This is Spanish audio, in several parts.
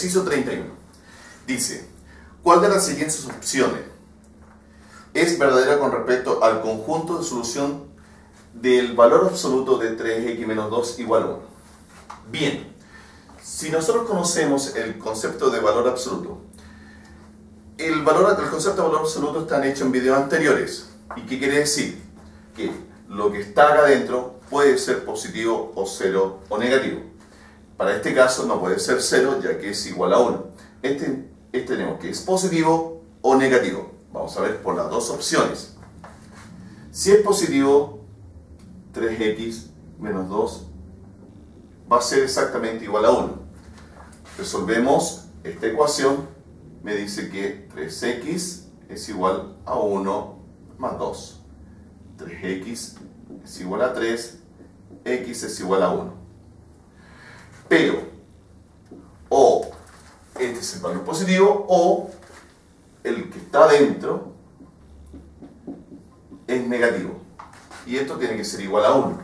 Ejercicio 31. Dice, ¿cuál de las siguientes opciones es verdadera con respecto al conjunto de solución del valor absoluto de 3x menos 2 igual a 1? Bien, si nosotros conocemos el concepto de valor absoluto, el, valor, el concepto de valor absoluto está hecho en videos anteriores. ¿Y qué quiere decir? Que lo que está acá adentro puede ser positivo o cero o negativo. Para este caso no puede ser 0 ya que es igual a 1. Este, este tenemos que es positivo o negativo. Vamos a ver por las dos opciones. Si es positivo, 3x menos 2 va a ser exactamente igual a 1. Resolvemos esta ecuación. Me dice que 3x es igual a 1 más 2. 3x es igual a 3, x es igual a 1. Pero, o este es el valor positivo, o el que está dentro es negativo. Y esto tiene que ser igual a 1.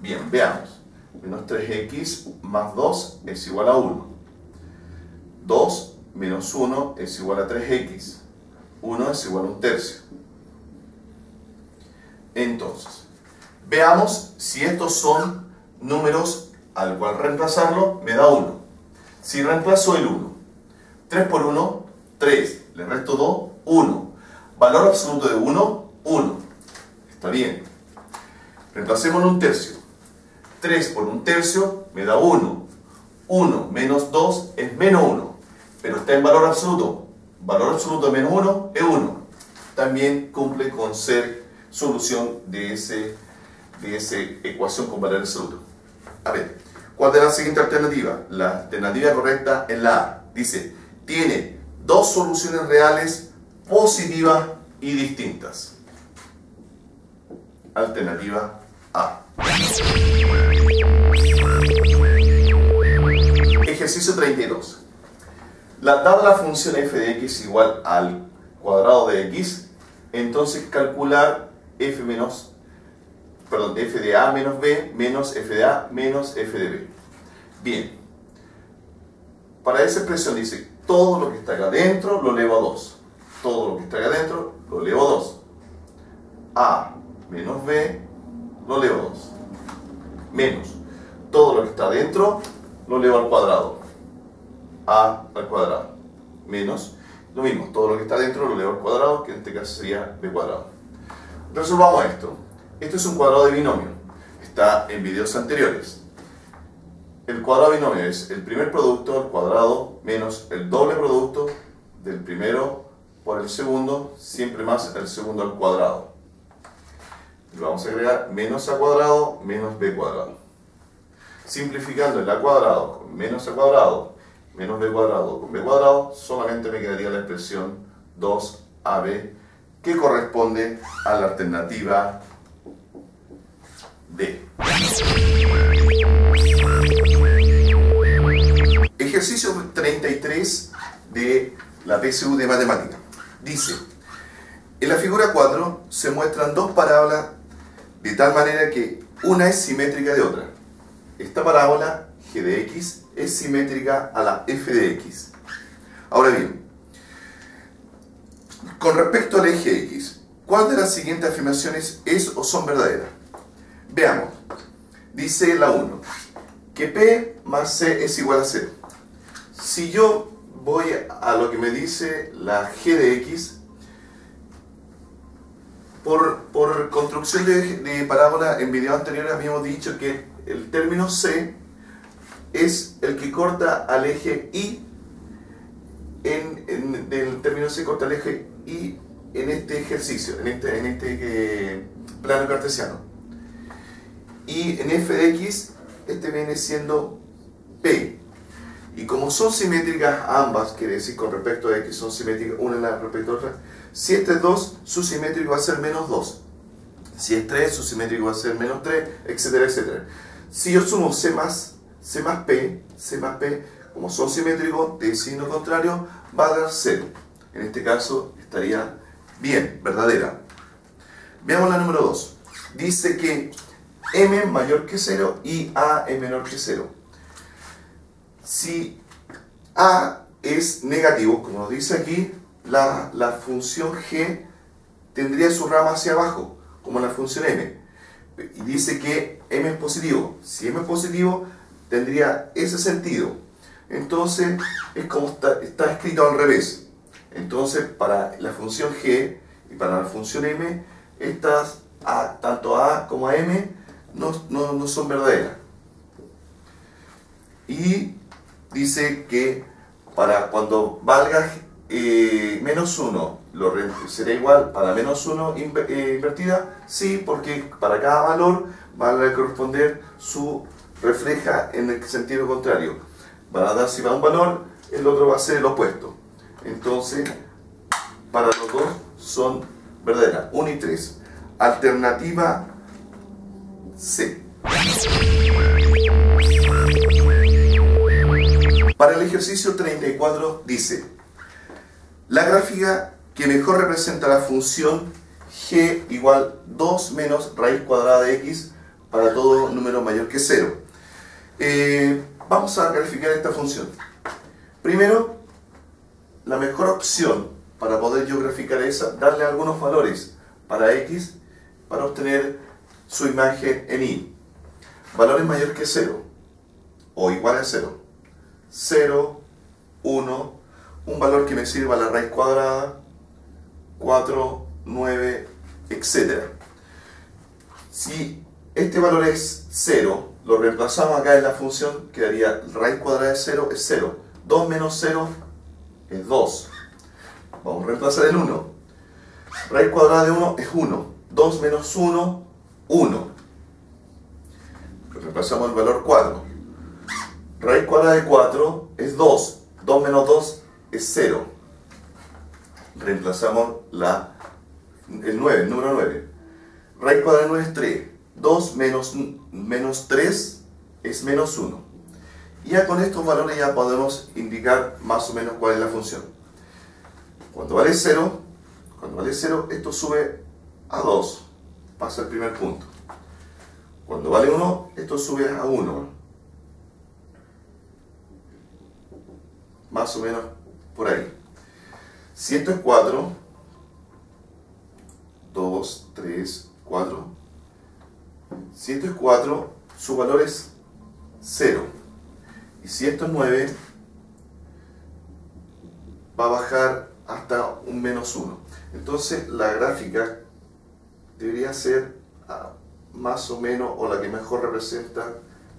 Bien, veamos. Menos 3x más 2 es igual a 1. 2 menos 1 es igual a 3x. 1 es igual a un tercio. Entonces, veamos si estos son números al cual reemplazarlo me da 1. Si reemplazo el 1, 3 por 1, 3. Le resto 2, 1. Valor absoluto de 1, 1. Está bien. Reemplacemos un tercio. 3 por un tercio me da 1. 1 menos 2 es menos 1. Pero está en valor absoluto. Valor absoluto de menos 1 es 1. También cumple con ser solución de, ese, de esa ecuación con valor absoluto. A ver, ¿cuál es la siguiente alternativa? La alternativa correcta es la A. Dice, tiene dos soluciones reales positivas y distintas. Alternativa A. Ejercicio 32. La, dada la función f de x igual al cuadrado de x, entonces calcular f menos perdón, f de a menos b menos f de a menos f de b. Bien, para esa expresión dice, todo lo que está acá adentro lo elevo a 2. Todo lo que está acá adentro lo elevo a 2. a menos b lo elevo a 2. Menos, todo lo que está adentro lo elevo al cuadrado. a al cuadrado. Menos, lo mismo, todo lo que está adentro lo elevo al cuadrado, que en este caso sería b cuadrado. Resolvamos esto. Esto es un cuadrado de binomio. Está en videos anteriores. El cuadrado de binomio es el primer producto al cuadrado menos el doble producto del primero por el segundo, siempre más el segundo al cuadrado. Le vamos a agregar menos a cuadrado menos b cuadrado. Simplificando el a cuadrado con menos a cuadrado menos b cuadrado con b cuadrado, solamente me quedaría la expresión 2ab que corresponde a la alternativa Ejercicio 33 de la PSU de matemática. Dice, en la figura 4 se muestran dos parábolas de tal manera que una es simétrica de otra. Esta parábola, g de x, es simétrica a la f de x. Ahora bien, con respecto al eje x, ¿cuál de las siguientes afirmaciones es o son verdaderas? Veamos. Dice la 1, que P más C es igual a 0. Si yo voy a lo que me dice la G de X, por, por construcción de, parábola en video anterior habíamos dicho que el término C es el que corta al eje Y, en, en el término C corta al eje Y en este ejercicio, en este, en este eh, plano cartesiano. Y en f de x, este viene siendo p. Y como son simétricas ambas, quiere decir con respecto a x son simétricas una respecto a otra, si este es 2, su simétrico va a ser menos 2. Si es 3, su simétrico va a ser menos 3, etcétera, etcétera. Si yo sumo c más, c más p, c más p, como son simétricos de signo contrario, va a dar 0. En este caso estaría bien, verdadera. Veamos la número 2. Dice que m mayor que 0 y a es menor que 0. Si A es negativo, como nos dice aquí, la, la función G tendría su rama hacia abajo, como la función M. Y dice que M es positivo. Si M es positivo, tendría ese sentido. Entonces, es como está, está escrito al revés. Entonces, para la función G y para la función M, estas A, tanto A como M no, no, son verdaderas. Y dice que para cuando valga eh, menos 1 lo será igual para menos 1 eh, invertida, sí, porque para cada valor va a corresponder su refleja en el sentido contrario. Van a dar si va un valor, el otro va a ser el opuesto. Entonces, para los dos son verdaderas. 1 y 3. Alternativa C. Para el ejercicio 34 dice, la gráfica que mejor representa la función g igual 2 menos raíz cuadrada de x para todo número mayor que 0. Eh, vamos a calificar esta función. Primero, la mejor opción para poder yo graficar esa, darle algunos valores para x para obtener su imagen en y. Valores mayor que 0 o igual a 0. 0, 1, un valor que me sirva la raíz cuadrada, 4, 9, etc. Si este valor es 0, lo reemplazamos acá en la función, quedaría raíz cuadrada de 0 es 0. 2 menos 0 es 2. Vamos a reemplazar el 1. Raíz cuadrada de 1 es 1. 2 menos 1, 1. Reemplazamos el valor 4. Raíz cuadrada de 4 es 2. 2 menos 2 es 0. Reemplazamos la, el 9, el número 9. Raíz cuadrada de 9 es 3. 2 menos, menos 3 es menos 1. Y ya con estos valores ya podemos indicar más o menos cuál es la función. Cuando vale 0, cuando vale 0, esto sube a 2. Pasa el primer punto. Cuando vale 1, esto sube a 1. más o menos por ahí. Si esto es 4, 2, 3, 4. Si esto es 4, su valor es 0. Y si esto es 9, va a bajar hasta un menos 1. Entonces la gráfica debería ser ah, más o menos, o la que mejor representa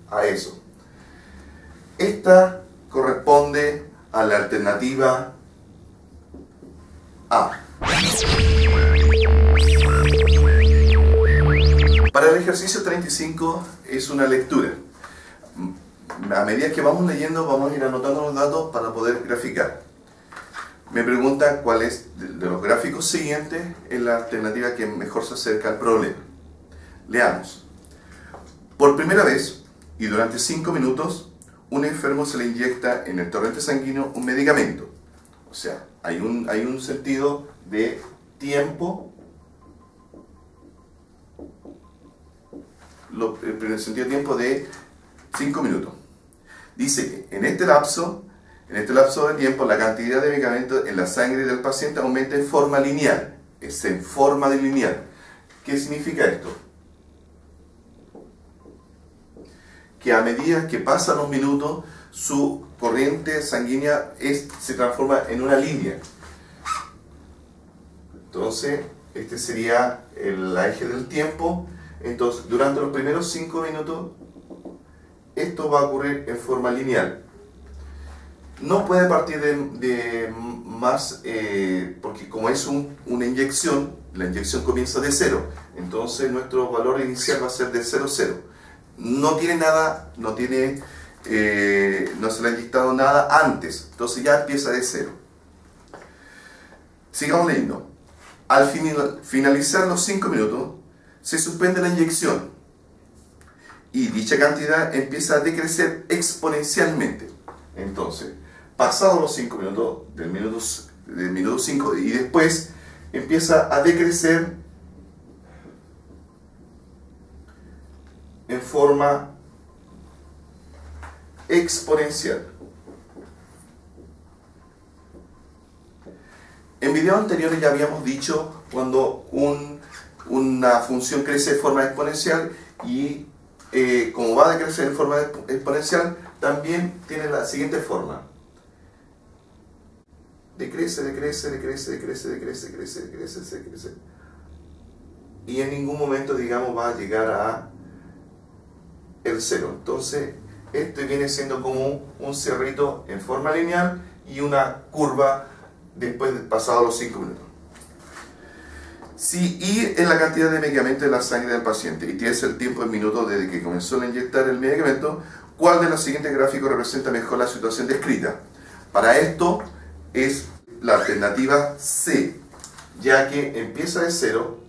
a eso. Esta corresponde a la alternativa A. Para el ejercicio 35 es una lectura. A medida que vamos leyendo vamos a ir anotando los datos para poder graficar. Me pregunta cuál es de los gráficos siguientes es la alternativa que mejor se acerca al problema. Leamos. Por primera vez y durante 5 minutos un enfermo se le inyecta en el torrente sanguíneo un medicamento. O sea, hay un, hay un sentido de tiempo, lo, el sentido de tiempo de 5 minutos. Dice que en este lapso, en este lapso de tiempo, la cantidad de medicamento en la sangre del paciente aumenta en forma lineal. Es en forma de lineal. ¿Qué significa esto? que a medida que pasan los minutos, su corriente sanguínea se transforma en una línea. Entonces, este sería el eje del tiempo. Entonces, durante los primeros 5 minutos, esto va a ocurrir en forma lineal. No puede partir de, más, eh, porque como es una inyección, la inyección comienza de cero. Entonces, nuestro valor inicial va a ser de 0, 0 no tiene nada, no tiene, eh, no se le ha inyectado nada antes, entonces ya empieza de cero. Sigamos leyendo. Al finalizar los 5 minutos, se suspende la inyección y dicha cantidad empieza a decrecer exponencialmente. Entonces, pasados los 5 minutos, del minuto, del minuto 5 y después, empieza a decrecer en forma exponencial. En videos anteriores ya habíamos dicho cuando una función crece de forma exponencial y eh, como va a decrecer en forma exponencial, también tiene la siguiente forma. Decrece, decrece, decrece, decrece, decrece, decrece, decrece, decrece. Y en ningún momento, digamos, va a llegar a el cero. Entonces, este viene siendo como un cerrito en forma lineal y una curva después de pasado los 5 minutos. Si I es la cantidad de medicamento de la sangre del paciente y T es el tiempo en minutos desde que comenzó a inyectar el medicamento, ¿cuál de los siguientes gráficos representa mejor la situación descrita? Para esto es la alternativa C, ya que empieza de cero,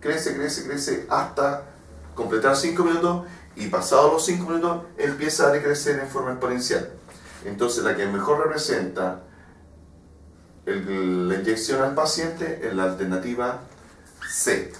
crece, crece, crece hasta completar 5 minutos y pasados los 5 minutos empieza a decrecer en forma exponencial. Entonces la que mejor representa la inyección al paciente es la alternativa C.